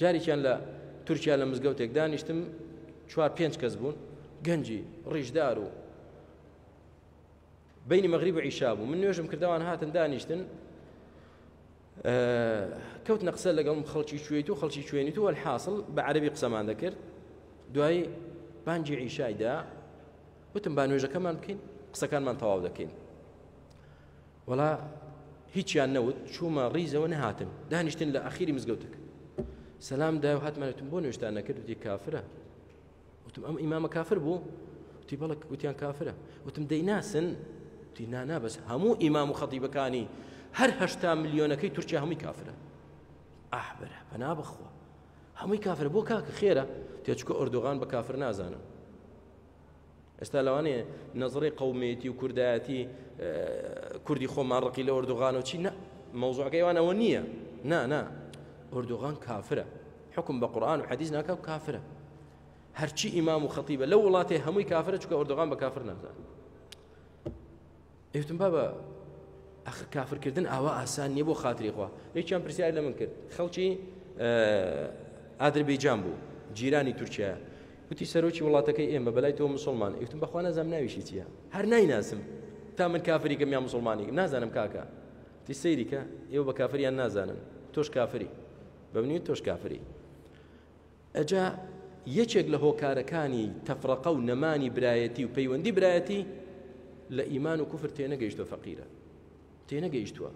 جارێکیان لە تورکیا لە مزگەوتێک دانیشتم چوار پێنج کەس بوون گەنجی ڕیژدار و بینی مەغریب و عیشا بوو. من نوێژم کردوان هاتن دانیشتن کەوت نەقسە لەگەڵم خەڵکی کوێیت و خەڵکی کوێنیت و الحاصل بە عربی قسەمان دەکرد. دوای بانجی عیشایدا وتم با نوێژەکەمان بکەین قسەکانمان تەواو دەکەین. وڵا هیچیان نەوت چوومە ڕیزەوە نەهاتم. دانیشتن لە ئەخیری مزگەوتەکە سەسلام دا و هاتمانێتم بۆ نوێشتان نەکرد وتی کافرە وتم ئەم ئیمامە کافر بوو وتی بەڵک وتیان کافرە وتم دەیناسن وتی نانا بەس هەموو ئیمام و خەتیبەکانی هەر هەشتا ملیۆنەکەی تورکیا هەمووی کافرە ئاحبرە بەنا بخوا. هەمووی کافر بۆ کاکە خێرە تێچکە ئۆردۆغان بە کافر نازانن ئێستا لەوانەیە نظڕی قومێتی و کوردایەتی کوردی خۆمانڕقی لە ئۆردوغان و چی؟ نە مەوزوعەکەیوانەوە نییە. نا نا. ئۆردوغان کافرە حکم بە قورآن و حەدیز ناکە و کافرە هەرچی ئیمام و خەتیبە لە وڵاتی هەمووی کافرە چکە ئۆردوغان بە کافر نازان ئێوتم بابە ئەخ کافرکردن ئاوا ئاسان نییە بۆ خااتری خوا. یەکیان پرسیار لە من کرد. خەڵکی ئادربیجان بوو جیرانی تورکیا. وتی سەرۆکی وڵاتەکەی ئێمە بەلای تۆ مسلمان. ئیفتم بەخوا نەزانام ناویشی چییە؟ هەر نایناسم. تا من کافریکەم یا مسلمانی نازانم کاکە تی سەیریکە ئێوە بە کافریان نازانن. تۆش کافری. بەبنی تۆش کافری. ئەجا یەکێک لە هۆکارەکانی تەفرەقە و نەمانی برایەتی و پەیوەندی برایەتی لە ئیمان و کوفر تێنەگەیشتۆ فەقیرە. تێنەگەیشتووە.